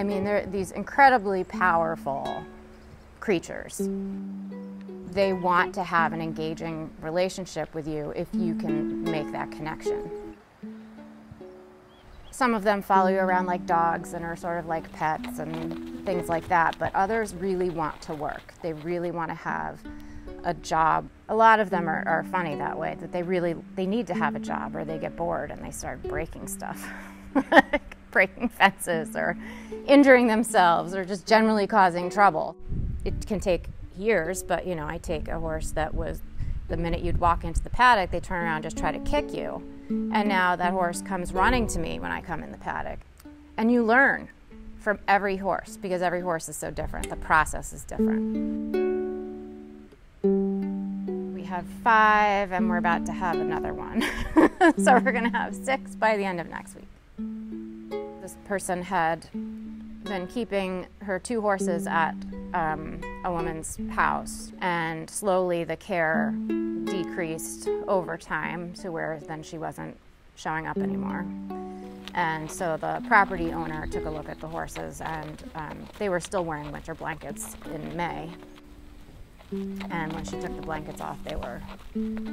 I mean, they're these incredibly powerful creatures. They want to have an engaging relationship with you if you can make that connection. Some of them follow you around like dogs and are sort of like pets and things like that, but others really want to work. They really want to have a job. A lot of them are, are funny that way, that they really they need to have a job or they get bored and they start breaking stuff. breaking fences or injuring themselves or just generally causing trouble. It can take years, but you know, I take a horse that was the minute you'd walk into the paddock, they turn around and just try to kick you. And now that horse comes running to me when I come in the paddock. And you learn from every horse because every horse is so different. The process is different We have five, and we're about to have another one. so we're going to have six by the end of next week. This person had been keeping her two horses at um, a woman's house, and slowly the care decreased over time to where then she wasn't showing up anymore. And so the property owner took a look at the horses, and um, they were still wearing winter blankets in May. And when she took the blankets off, they were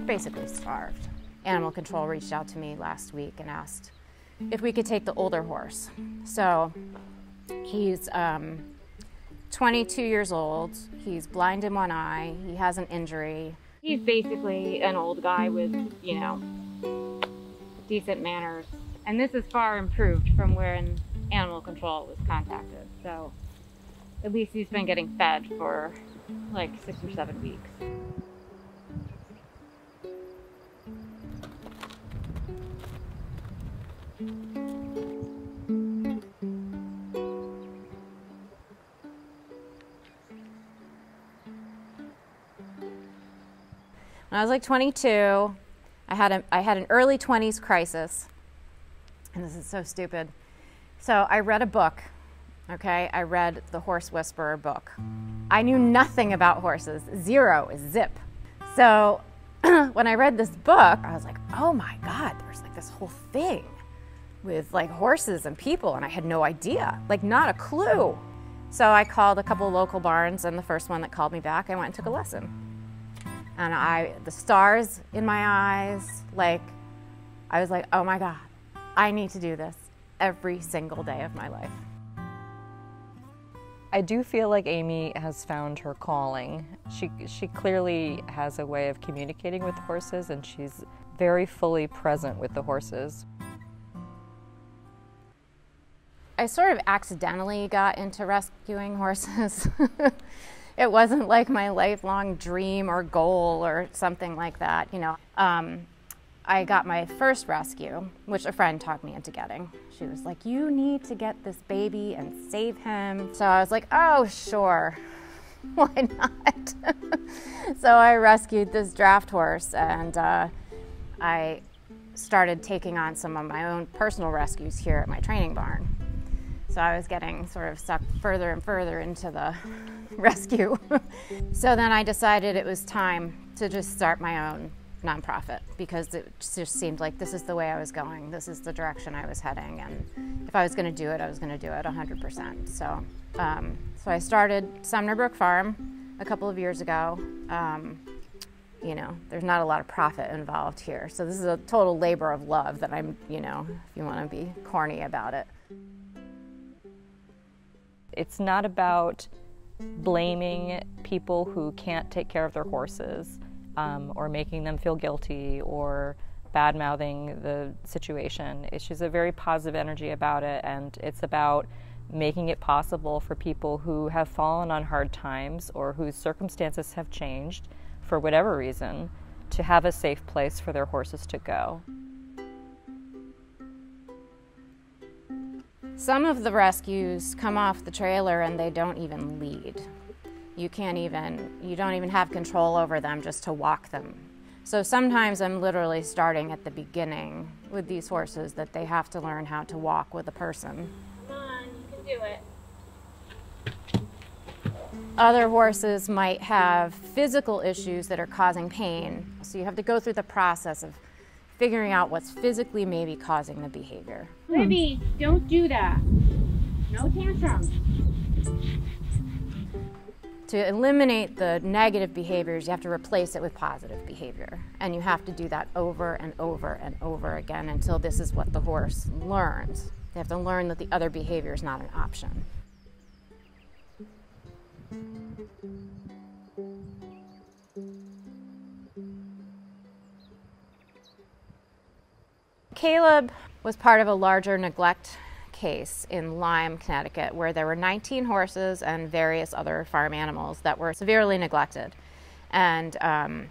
basically starved. Animal control reached out to me last week and asked if we could take the older horse. So he's um, 22 years old, he's blind in one eye, he has an injury. He's basically an old guy with, you know, decent manners. And this is far improved from when animal control was contacted. So at least he's been getting fed for like six or seven weeks. When I was like 22, I had, a, I had an early 20s crisis. And this is so stupid. So I read a book, okay? I read the Horse Whisperer book. I knew nothing about horses, zero, zip. So when I read this book, I was like, oh my God, there's like this whole thing with like horses and people, and I had no idea, like not a clue. So I called a couple local barns, and the first one that called me back, I went and took a lesson. And I, the stars in my eyes, like, I was like, oh my God, I need to do this every single day of my life. I do feel like Amy has found her calling. She, she clearly has a way of communicating with horses and she's very fully present with the horses. I sort of accidentally got into rescuing horses. it wasn't like my lifelong dream or goal or something like that, you know. Um, I got my first rescue, which a friend talked me into getting. She was like, You need to get this baby and save him. So I was like, Oh, sure. Why not? so I rescued this draft horse and uh, I started taking on some of my own personal rescues here at my training barn. So I was getting sort of sucked further and further into the rescue. so then I decided it was time to just start my own nonprofit because it just seemed like this is the way I was going. This is the direction I was heading, and if I was going to do it, I was going to do it 100%. So, um, so I started Sumner Brook Farm a couple of years ago. Um, you know, there's not a lot of profit involved here, so this is a total labor of love that I'm, you know, if you want to be corny about it. It's not about blaming people who can't take care of their horses um, or making them feel guilty or bad mouthing the situation. It's just a very positive energy about it, and it's about making it possible for people who have fallen on hard times or whose circumstances have changed for whatever reason to have a safe place for their horses to go. Some of the rescues come off the trailer and they don't even lead you can't even, you don't even have control over them just to walk them. So sometimes I'm literally starting at the beginning with these horses that they have to learn how to walk with a person. Come on, you can do it. Other horses might have physical issues that are causing pain. So you have to go through the process of figuring out what's physically maybe causing the behavior. Baby, don't do that. No tantrums. To eliminate the negative behaviors, you have to replace it with positive behavior. And you have to do that over and over and over again until this is what the horse learns. They have to learn that the other behavior is not an option. Caleb was part of a larger neglect case in Lyme, Connecticut, where there were 19 horses and various other farm animals that were severely neglected. And um,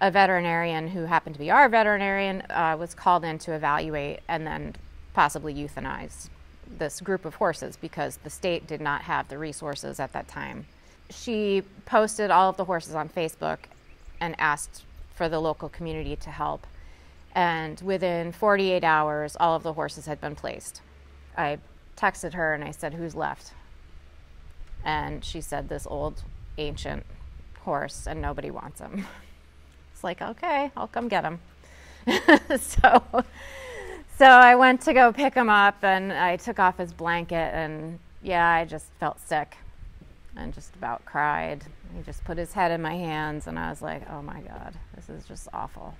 a veterinarian who happened to be our veterinarian uh, was called in to evaluate and then possibly euthanize this group of horses because the state did not have the resources at that time. She posted all of the horses on Facebook and asked for the local community to help. And within 48 hours, all of the horses had been placed. I texted her and I said, Who's left? And she said, This old ancient horse, and nobody wants him. It's like, Okay, I'll come get him. so, so I went to go pick him up and I took off his blanket, and yeah, I just felt sick and just about cried. He just put his head in my hands, and I was like, Oh my God, this is just awful.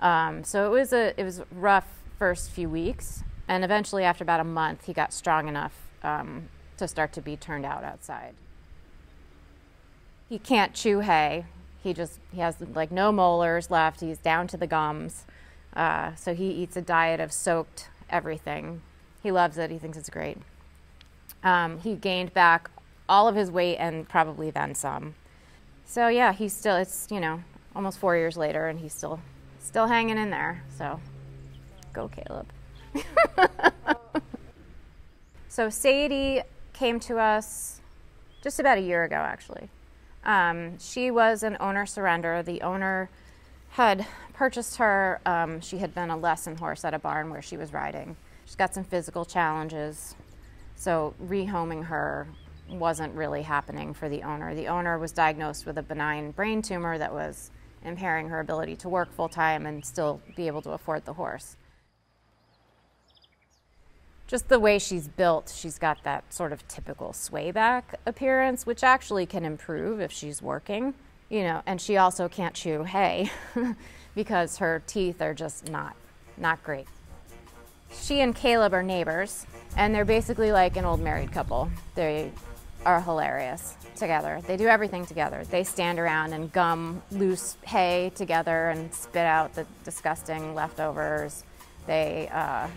Um, so it was a it was rough first few weeks, and eventually, after about a month, he got strong enough um, to start to be turned out outside. He can't chew hay. He just he has like no molars left. He's down to the gums. Uh, so he eats a diet of soaked everything. He loves it. He thinks it's great. Um, he gained back all of his weight and probably then some. So yeah, he's still it's you know almost four years later and he's still still hanging in there. So go Caleb. so Sadie came to us just about a year ago, actually. Um, she was an owner surrender. The owner had purchased her. Um, she had been a lesson horse at a barn where she was riding. She's got some physical challenges, so rehoming her wasn't really happening for the owner. The owner was diagnosed with a benign brain tumor that was impairing her ability to work full time and still be able to afford the horse just the way she's built, she's got that sort of typical swayback appearance, which actually can improve if she's working, you know, and she also can't chew hay because her teeth are just not not great. She and Caleb are neighbors, and they're basically like an old married couple. They are hilarious together. They do everything together. They stand around and gum loose hay together and spit out the disgusting leftovers. They uh,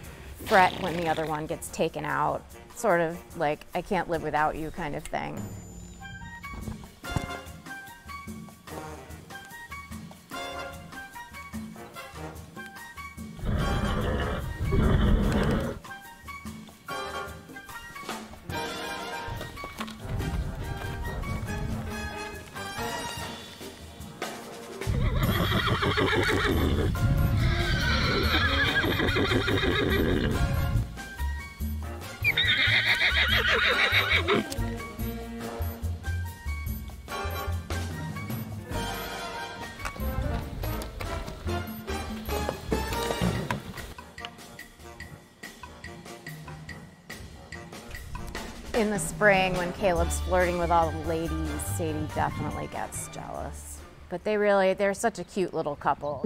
fret when the other one gets taken out, sort of like, I can't live without you kind of thing. In the spring when Caleb's flirting with all the ladies, Sadie definitely gets jealous. But they really, they're such a cute little couple.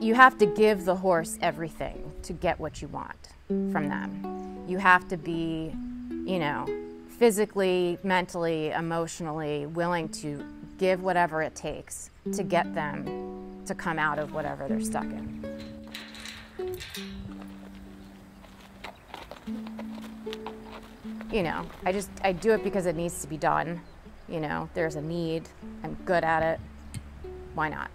You have to give the horse everything to get what you want from them. You have to be, you know, physically, mentally, emotionally willing to give whatever it takes to get them to come out of whatever they're stuck in. You know, I just I do it because it needs to be done. You know, there's a need. I'm good at it. Why not?